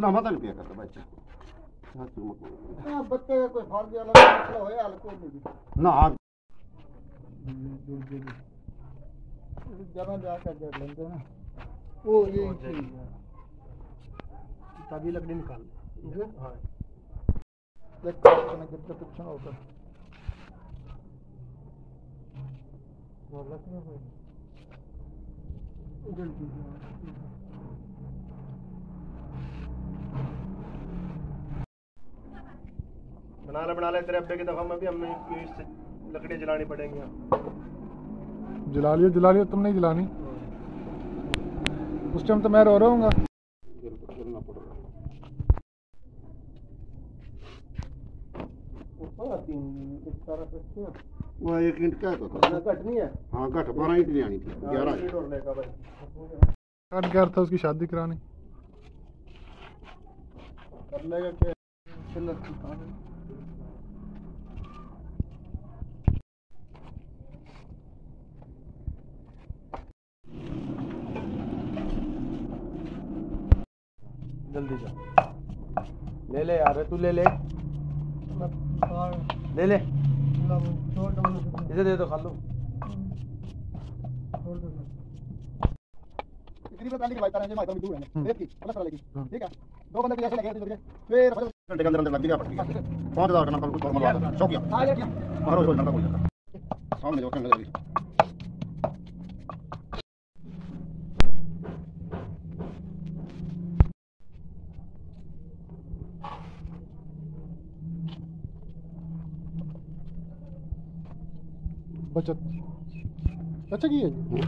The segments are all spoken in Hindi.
ना मत नहीं पिया करता भाई ना बच्चे कोई फ़र्क वाला मसला होए हाल को नहीं ना आज जा कर दे लेंगे ना। वो ये तभी लगने निकाल हाँ। उधर की बना ले बना ले तेरे अब्बे की दफ़ा में भी हमें लकड़ी जलानी पड़ेंगी। जला लियो जला लियो तुम नहीं जलानी। उस टाइम तो मैं रो रहा हूँ करना पड़ेगा ऊपर तीन एक तरफ़ रखिए वो एक इंट क्या होता ना कट नहीं है हाँ घट बारह इंट नहीं आनी थी ग्यारह था उसकी शादी करानी का क्या जल्दी जा ले ले यार तू ले ले ले। ले इसे दे दो खा लो। छोड़ दो तकरीबन पहले की बात दूर है। एक की पता चला लेगी। ठीक है? दो बंदे कैसे लगे थे फिर घंटे के अंदर अंदर लग गया पड़ गया पाँच हज़ार करना कल कुछ और मरवा शौक किया आ गया हर रोज रोज कोई सामने जो कहने लगी। बचत अच्छा की है जी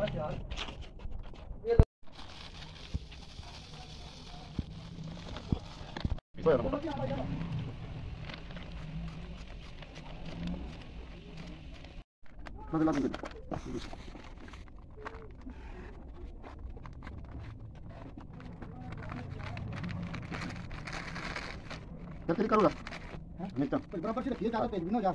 अब बैंक सौ हमारे पास नमक वो नहीं आता सौ नमक नदी लगी क्या तेरी करूँगा नहीं तो कोई बराबर से रखिए ज्यादा तेज भी ना जा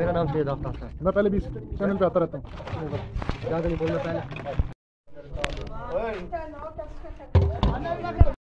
मेरा नाम सैयद आफ्ताब है मैं पहले भी इस चैनल पे आता रहता हूँ। ज़्यादा नहीं बोलना पहले।